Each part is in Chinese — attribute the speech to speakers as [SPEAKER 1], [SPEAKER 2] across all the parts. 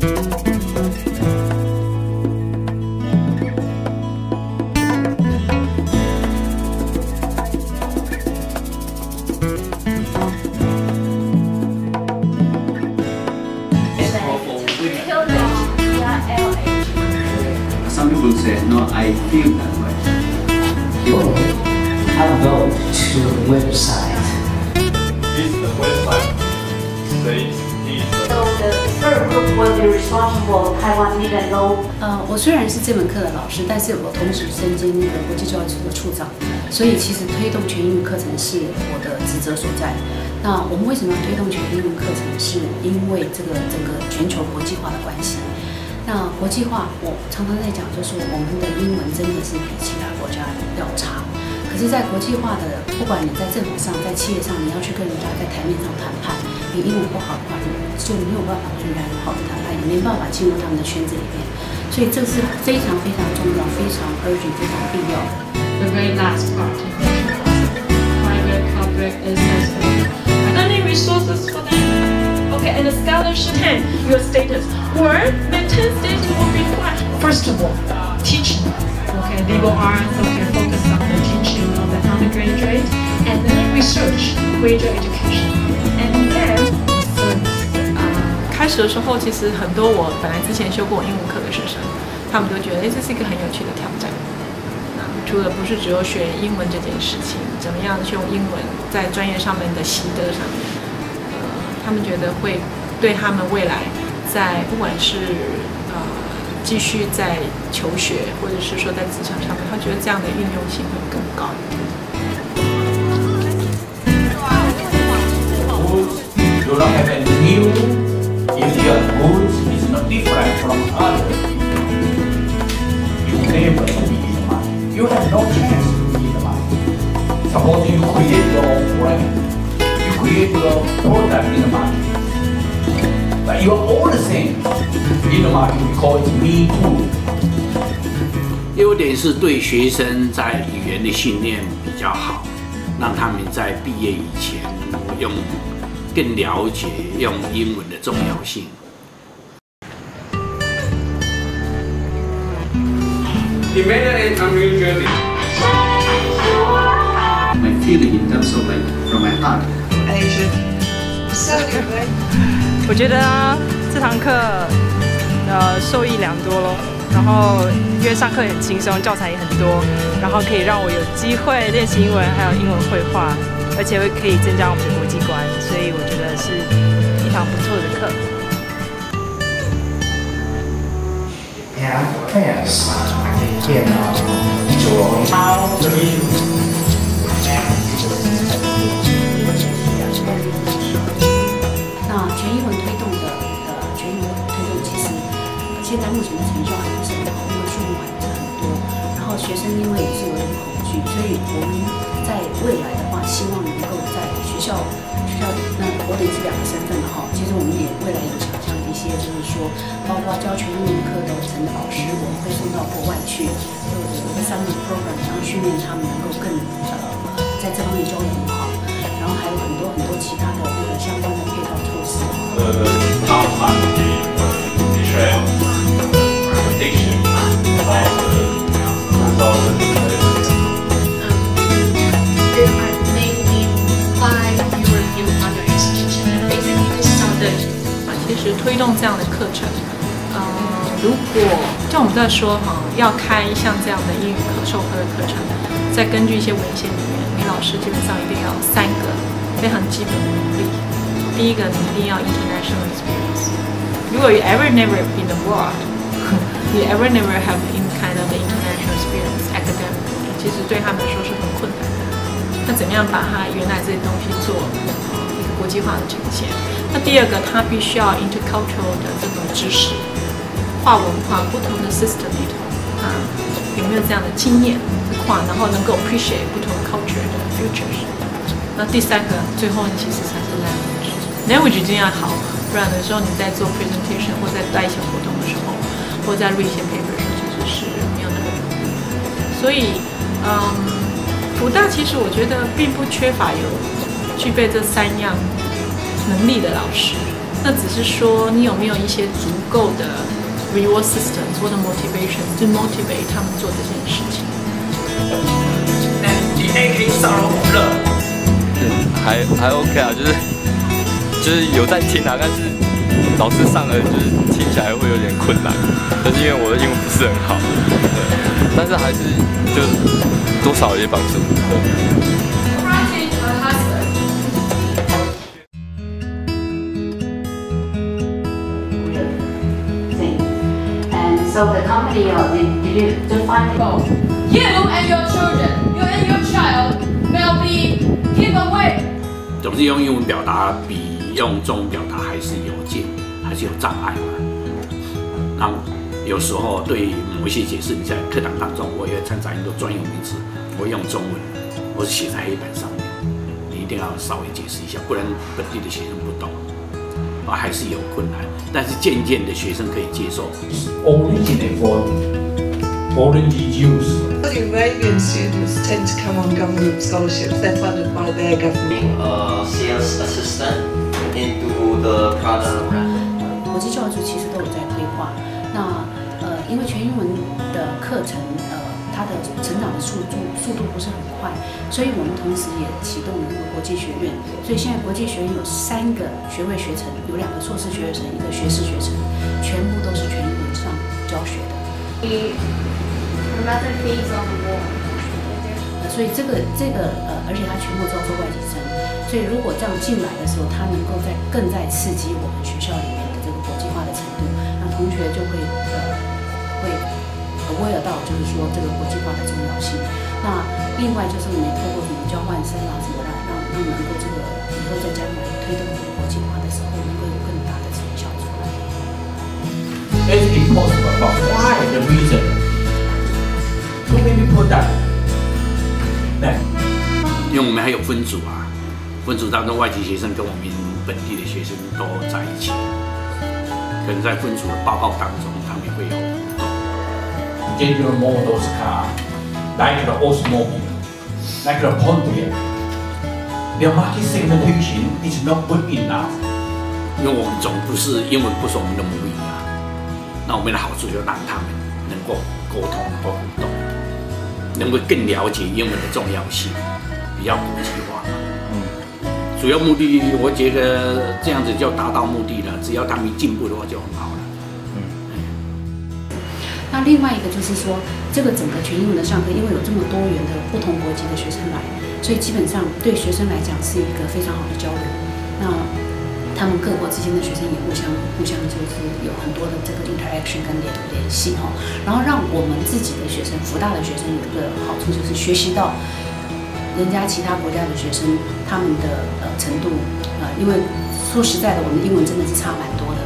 [SPEAKER 1] Some people say, no, I feel that way.
[SPEAKER 2] People have go to the website.
[SPEAKER 3] This the website says this.
[SPEAKER 4] So
[SPEAKER 5] 呃，我虽然是这门课的老师，但是我同时身兼那个国际教育处的处长，所以其实推动全英语课程是我的职责所在。那我们为什么要推动全英语课程？是因为这个整个全球国际化的关系。那国际化，我常常在讲，就是我们的英文真的是比其他国家要差。可是，在国际化的，不管你在政府上，在企业上，你要去跟人家在台面上谈判，你英文不好的话，你就没有办法跟人家好的谈判，也没办法进入他们的圈子里面。所以这是非常非常重要、非常 urgent、非常必要的。
[SPEAKER 6] the very last part. private, public, and social. Any resources for them? Okay, and the scholarship and your status. Or maintain status will be what? First of all, teaching. Okay, liberal arts, okay, focus and research, graduate education.
[SPEAKER 7] 开始的时候，其实很多我本来之前修过英文课的学生，他们都觉得，哎，这是一个很有趣的挑战。那除了不是只有学英文这件事情，怎么样去用英文在专业上面的习得上面，呃，他们觉得会对他们未来在不管是继续在求学，或者是说在职场上面，他觉得这样的运用性会更高。
[SPEAKER 8] 我觉得还是有一定的帮助的嗯好的 you gave us the money you have no chance to be the one suppose you create your own brand you create your product in the market but you are all the same In the market, we call it me too
[SPEAKER 9] 优点是对学生在语言的训练比较好，让他们在毕业以前用更了解用英文的重要性。
[SPEAKER 3] Emmanuel and unusually.
[SPEAKER 1] My feeling in terms of like from my heart.
[SPEAKER 10] 我觉得啊，这堂课呃受益良多咯。然后因为上课很轻松，教材也很多，然后可以让我有机会练习英文，还有英文绘画，而且会可以增加我们的国际观，所以我觉得是一堂不错的课。
[SPEAKER 2] and friends
[SPEAKER 5] 未来的话，希望能够在学校学校那我等于是两个身份了哈。其实我们也未来有想象一些，就是说，包括教全英文课的陈老师，我们会送到国外去，就有有个 summer program，然后训练他们能够更呃在这方面教的很好。然后还有很多很多其他的那个相关的配套措施。
[SPEAKER 7] 推动这样的课程，呃，如果像我们在说哈，要开像这样的英语课授课的课程，再根据一些文献里面，你老师基本上一定要三个非常基本的能力。第一个，你一定要 international experience。如果 you ever never been abroad，you ever never have any kind of international experience academically，其实对他们来说是很困难的。那怎么样把它原来这些东西做国际化的呈现？那第二个，它必须要 intercultural 的这种知识，跨文化不同的 system 里头，啊，有没有这样的经验跨，然后能够 appreciate 不同 culture 的 futures。那第三个，最后其实才是 language，language 一定要好，不然有时候你在做 presentation 或在带一些活动的时候，或在录一些 paper 的时候，其实是没有那么容易。所以，嗯，福大其实我觉得并不缺乏有具备这三样能力的老师，那只是说你有没有一些足够的 reward systems 或者 motivation 去 motivate 他们做这件事情。
[SPEAKER 8] 你 A K 上了五了，
[SPEAKER 11] 还还 OK 啊，就是就是有在听啊，但是老师上了就是听起来会有点困难，就是因为我的英文不是很好，对，但是还是就多少有些帮助。对
[SPEAKER 4] so the company, uh, did, did you define it?
[SPEAKER 12] You and your children, you and your child will be keep away.
[SPEAKER 9] 总是，用英文表达比用中文表达还是有界，还是有障碍嘛。那有时候对某一些解释，你在课堂当中，我也掺杂很多专有名词，我用中文，我是写在黑板上面，你一定要稍微解释一下，不然本地的学生啊，还是有困难。但是渐渐的，学生可以接受。
[SPEAKER 8] originate for orange juice.
[SPEAKER 13] The Arabian students tend to come on government scholarships. They're funded by their government.
[SPEAKER 14] a sales assistant into the product.
[SPEAKER 5] 国际教育局其实都有在规划。那呃，因为全英文的课程，呃，它的成长的速度速度不是很快，所以我们同时也启动了那个国际学院。所以现在国际学院有三个学位学程，有两个硕士学位程，一个学士学程，全部都是全英文上教学的。所以这个这个呃，而且它全部招收外籍生，所以如果这样进来的时候，它能够在更在刺激我们学校里面的这个国际化的程度，那同学就会呃会 aware 到就是说这个国际化的重要性。那另外就是我们透过什么交换生啊什么的，让让能够这个以后在将来推动国际化的时候，能够有更大的成效出来。
[SPEAKER 8] It's impossible, but why the reason? Who maybe put that? That
[SPEAKER 9] 因为我们还有分组啊，分组当中外籍学生跟我们本地的学生都在一起，可能在分组的报告当中，他们也会有。
[SPEAKER 8] General Motors car, like the Oldsmobile, like the Pontiac. Their market segmentation is not good enough.
[SPEAKER 9] 因为我们总不是英文不是我们的母语啊，那我们的好处就让他们能够沟通、能够互动，能够更了解英文的重要性，比较国际化嘛。嗯，主要目的我觉得这样子就达到目的了，只要他们进步的话就很好了。
[SPEAKER 5] 另外一个就是说，这个整个全英文的上课，因为有这么多元的不同国籍的学生来，所以基本上对学生来讲是一个非常好的交流。那他们各国之间的学生也互相互相就是有很多的这个 interaction 跟联联系哈，然后让我们自己的学生，福大的学生有一个好处就是学习到人家其他国家的学生他们的呃程度，呃，因为说实在的，我们英文真的是差蛮多的，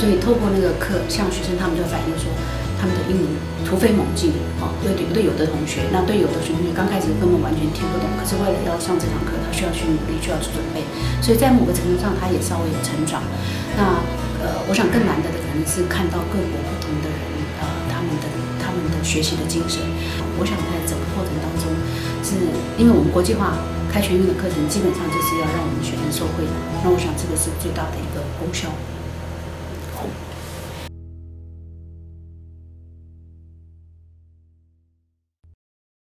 [SPEAKER 5] 所以透过那个课，像学生他们就反映说，他们的英文突飞猛进，哦，对对对，有的同学，那对有的同学刚开始根本完全听不懂，可是为了要上这堂课，他需要去努力，需要去准备，所以在某个程度上，他也稍微有成长。那呃，我想更难得的可能是看到各国不同的人，呃，他们的他们的学习的精神。我想在整个过程当中，是因为我们国际化开全英的课程，基本上就是要让我们学生受惠的。那我想这个是最大的一个功效。